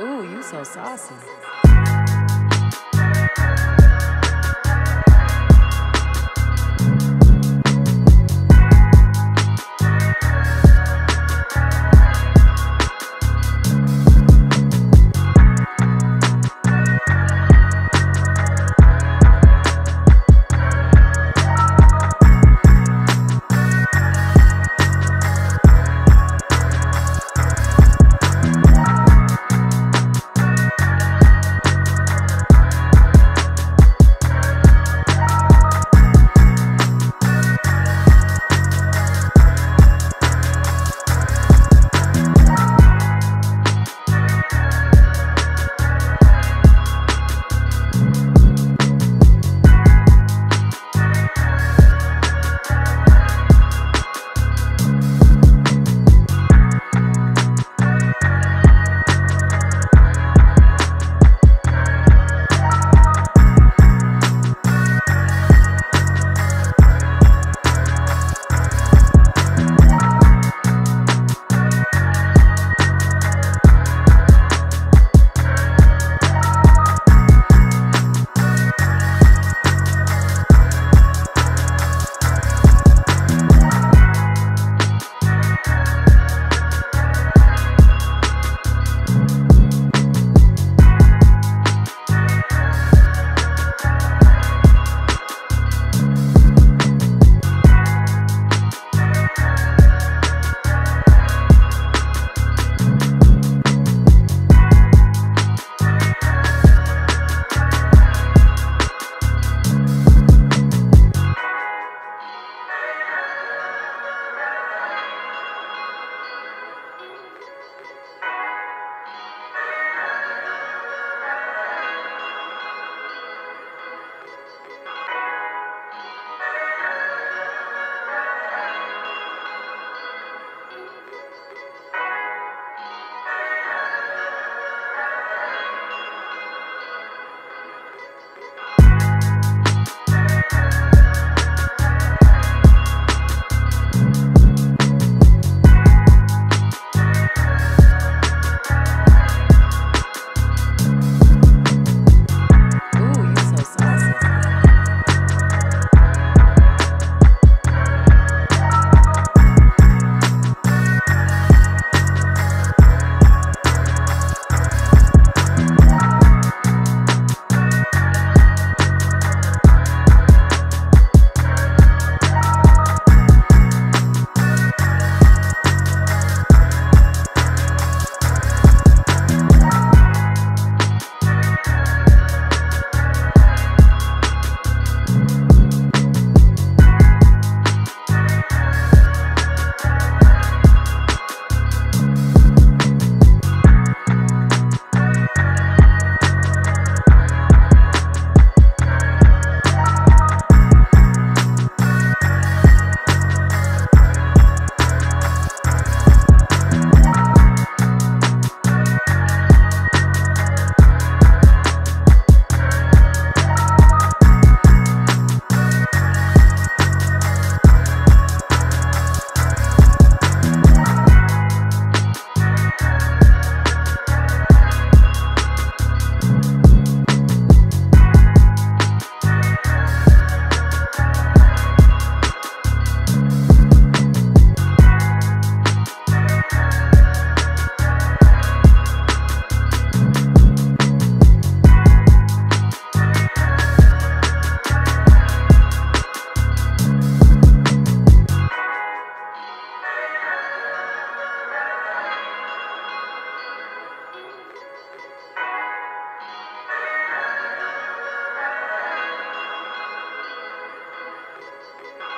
Ooh, you so saucy.